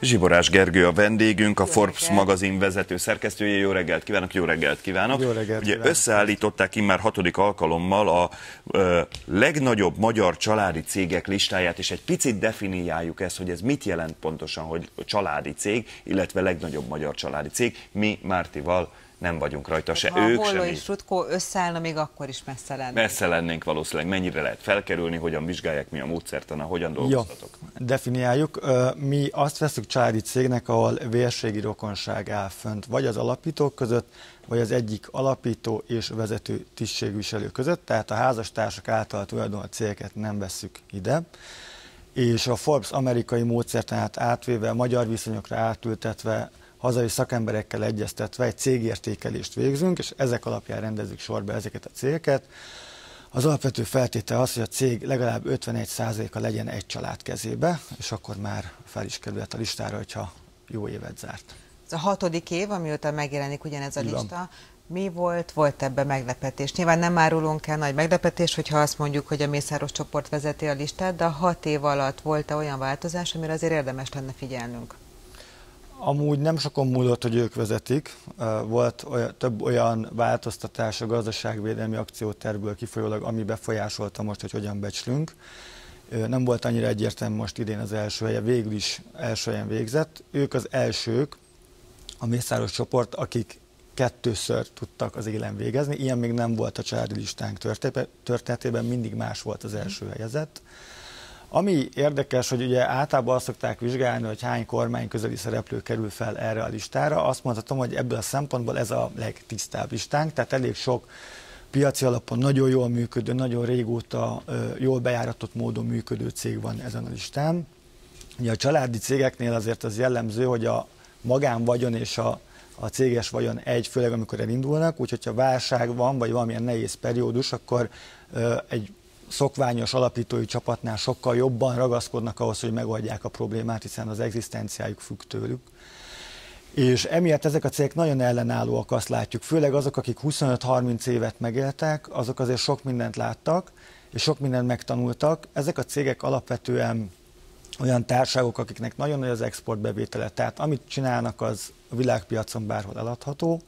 Zsiborás Gergő a vendégünk, a jó Forbes reggelt. magazin vezető szerkesztője. Jó reggelt kívánok, jó reggelt kívánok. Jó reggelt Ugye kívánok. összeállították immár hatodik alkalommal a ö, legnagyobb magyar családi cégek listáját, és egy picit definiáljuk ezt, hogy ez mit jelent pontosan, hogy családi cég, illetve legnagyobb magyar családi cég. Mi Mártival nem vagyunk rajta se ha ők, se és Rutko összeállna, még akkor is messze lennénk. Messze lennénk valószínűleg. Mennyire lehet felkerülni, hogyan vizsgálják, mi a módszertana, hogyan dolgoztatok? Jó, definiáljuk. Mi azt veszük családi cégnek, ahol vérségi rokonság áll fönt, vagy az alapítók között, vagy az egyik alapító és vezető tisztségviselő között, tehát a házastársak által tulajdonult cégeket nem veszük ide és a Forbes amerikai módszertanát átvéve, magyar viszonyokra átültetve hazai szakemberekkel egyeztetve egy cégértékelést végzünk, és ezek alapján rendezzük sorba ezeket a cégeket. Az alapvető feltétel az, hogy a cég legalább 51%-a legyen egy család kezébe, és akkor már fel is kerülhet a listára, hogyha jó évet zárt. Ez a hatodik év, amióta megjelenik ugyanez a lista. Mi volt? Volt ebben meglepetés? Nyilván nem árulunk el nagy meglepetés, hogyha azt mondjuk, hogy a Mészáros csoport vezeti a listát, de a hat év alatt volt-e olyan változás, amire azért érdemes lenne figyelnünk? Amúgy nem sokon múlott, hogy ők vezetik. Volt olyan, több olyan változtatás a gazdaságvédelmi akciótervből kifolyólag, ami befolyásolta most, hogy hogyan becslünk. Nem volt annyira egyértelmű most idén az első helye, végül is első helyen végzett. Ők az elsők, a Mészáros csoport, akik kettőször tudtak az élen végezni. Ilyen még nem volt a családi listánk történetében, mindig más volt az első helyezett. Ami érdekes, hogy ugye általában azt szokták vizsgálni, hogy hány kormány közeli szereplő kerül fel erre a listára. Azt mondhatom, hogy ebből a szempontból ez a legtisztább listánk, tehát elég sok piaci alapon nagyon jól működő, nagyon régóta jól bejáratott módon működő cég van ezen a listán. Ugye a családi cégeknél azért az jellemző, hogy a magánvagyon és a, a céges vagyon egy, főleg amikor elindulnak, úgyhogy ha válság van, vagy valamilyen nehéz periódus, akkor egy szokványos alapítói csapatnál sokkal jobban ragaszkodnak ahhoz, hogy megoldják a problémát, hiszen az egzisztenciájuk függ tőlük. És emiatt ezek a cégek nagyon ellenállóak, azt látjuk. Főleg azok, akik 25-30 évet megéltek, azok azért sok mindent láttak, és sok mindent megtanultak. Ezek a cégek alapvetően olyan társágok, akiknek nagyon nagy az exportbevétele, tehát amit csinálnak, az a világpiacon bárhol eladható,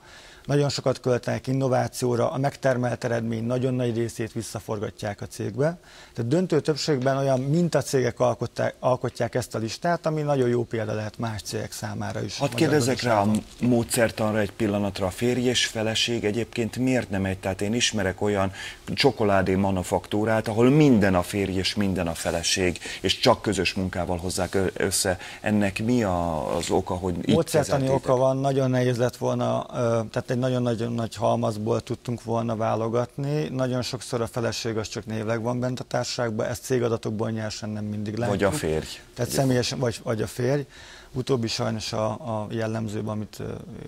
nagyon sokat költenek innovációra, a megtermelt eredmény nagyon nagy részét visszaforgatják a cégbe. Tehát döntő többségben olyan mintacégek alkották, alkotják ezt a listát, ami nagyon jó példa lehet más cégek számára is. Hadd kérdezek rá a módszertanra egy pillanatra. A férj és feleség egyébként miért nem egy? Tehát én ismerek olyan csokoládé manufaktúrát, ahol minden a férj és minden a feleség, és csak közös munkával hozzák össze. Ennek mi az oka, hogy így Módszertani oka van, nagyon nehéz lett volna, tehát egy nagyon-nagyon nagy halmazból tudtunk volna válogatni. Nagyon sokszor a feleség az csak névleg van bent a társaságban, ezt cégadatokból nyersen nem mindig látjuk. Vagy a férj. Tehát személyesen, vagy, vagy a férj. Utóbbi sajnos a, a jellemzőben, amit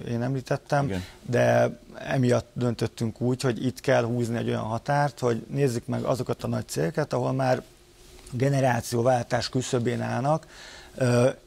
én említettem, Igen. de emiatt döntöttünk úgy, hogy itt kell húzni egy olyan határt, hogy nézzük meg azokat a nagy cégeket, ahol már generációváltás küszöbén állnak,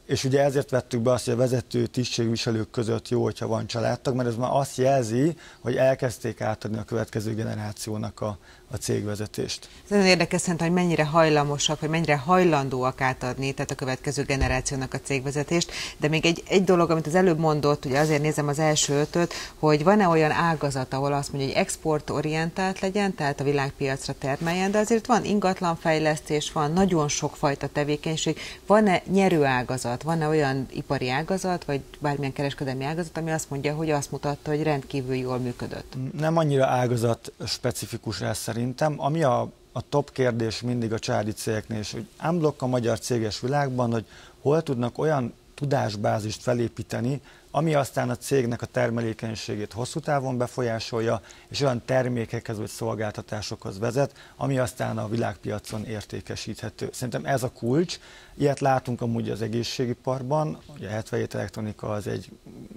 és ugye ezért vettük be azt, hogy a vezető tisztségviselők között jó, hogyha van családtag, mert ez már azt jelzi, hogy elkezdték átadni a következő generációnak a, a cégvezetést. Ez nagyon érdekes szerintem, hogy mennyire hajlamosak, vagy mennyire hajlandóak átadni, tehát a következő generációnak a cégvezetést. De még egy, egy dolog, amit az előbb mondott, ugye azért nézem az első ötöt, hogy van-e olyan ágazat, ahol azt mondja, hogy exportorientált legyen, tehát a világpiacra termeljen, de azért van ingatlanfejlesztés, van nagyon sokfajta tevékenység, van-e nyerőágazat, van-e olyan ipari ágazat, vagy bármilyen kereskedelmi ágazat, ami azt mondja, hogy azt mutatta, hogy rendkívül jól működött? Nem annyira ágazat specifikus ez szerintem. Ami a, a top kérdés mindig a családi cégeknél, és hogy unblock a magyar céges világban, hogy hol tudnak olyan tudásbázist felépíteni, ami aztán a cégnek a termelékenységét hosszú távon befolyásolja, és olyan termékekhez vagy szolgáltatásokhoz vezet, ami aztán a világpiacon értékesíthető. Szerintem ez a kulcs. Ilyet látunk amúgy az egészségiparban, ugye a 77 Elektronika az egy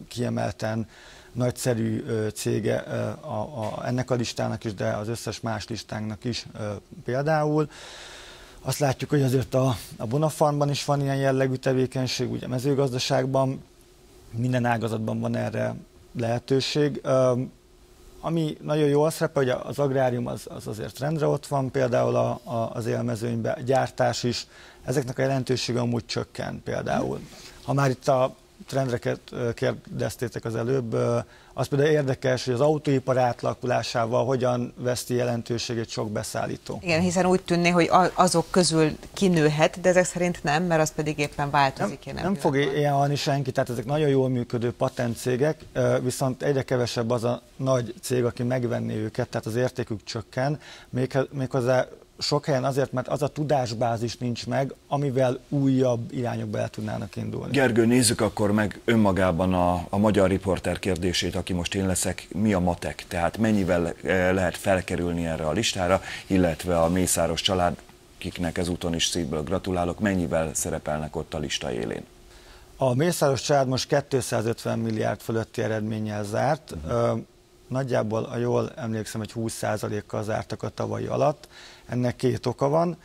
kiemelten nagyszerű cége a, a, ennek a listának is, de az összes más listánknak is például. Azt látjuk, hogy azért a, a Bonafarmban is van ilyen jellegű tevékenység, ugye mezőgazdaságban, minden ágazatban van erre lehetőség. Ami nagyon jól szerepel, hogy az agrárium az, az azért rendre ott van, például a, a, az élmezőnyben, gyártás is, ezeknek a jelentősége amúgy csökken például. Ha már itt a trendreket kérdeztétek az előbb, az például érdekes, hogy az autóipar átlakulásával hogyan veszti jelentőségét sok beszállító. Igen, hiszen úgy tűnné, hogy azok közül kinőhet, de ezek szerint nem, mert az pedig éppen változik. Nem, nem fog élni senki, tehát ezek nagyon jól működő patentcégek, viszont egyre kevesebb az a nagy cég, aki megvenné őket, tehát az értékük csökken, méghozzá sok helyen azért, mert az a tudásbázis nincs meg, amivel újabb irányokba el tudnának indulni. Gergő, nézzük akkor meg önmagában a, a magyar riporter kérdését, aki most én leszek, mi a matek, tehát mennyivel eh, lehet felkerülni erre a listára, illetve a Mészáros család, kiknek ezúton is szívből gratulálok, mennyivel szerepelnek ott a lista élén? A Mészáros család most 250 milliárd fölötti eredménnyel zárt. Uh-huh. Nagyjából, a jól emlékszem, hogy 20%-kal zártak a tavalyi alatt. Ennek két oka van.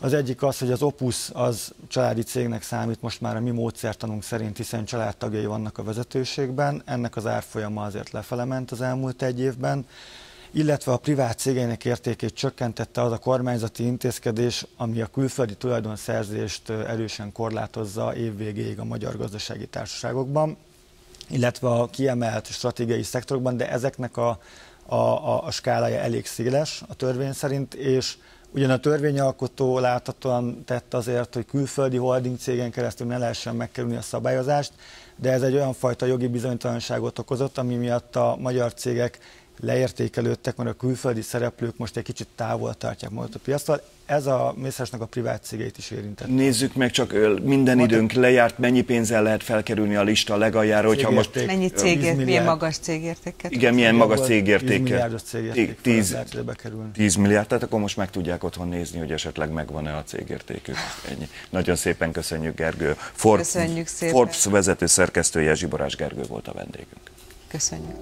Az egyik az, hogy az Opus az családi cégnek számít most már a mi módszertanunk szerint, hiszen családtagjai vannak a vezetőségben. Ennek az árfolyama azért lefele ment az elmúlt egy évben illetve a privát cégeinek értékét csökkentette az a kormányzati intézkedés, ami a külföldi tulajdonszerzést erősen korlátozza évvégéig a magyar gazdasági társaságokban, illetve a kiemelt stratégiai szektorokban, de ezeknek a a, a, a skálája elég széles a törvény szerint, és ugyan a törvényalkotó láthatóan tett azért, hogy külföldi holding cégen keresztül ne lehessen megkerülni a szabályozást, de ez egy olyan fajta jogi bizonytalanságot okozott, ami miatt a magyar cégek leértékelődtek, mert a külföldi szereplők most egy kicsit távol tartják magukat a piasztól. Ez a Mészárosnak a privát cégeit is érintett. Nézzük meg, csak minden időnk lejárt, mennyi pénzzel lehet felkerülni a lista legaljára, hogyha most... Mennyi cégért, milyen magas cégértéket? Igen, milyen magas cégértéket. 10 milliárdos cégérték 10, lehet 10 milliárd, tehát akkor most meg tudják otthon nézni, hogy esetleg megvan-e a cégértékük. Ennyi. Nagyon szépen köszönjük, Gergő. Forbes, köszönjük szépen. Forbes vezető szerkesztője Zsiborás Gergő volt a vendégünk. Köszönjük.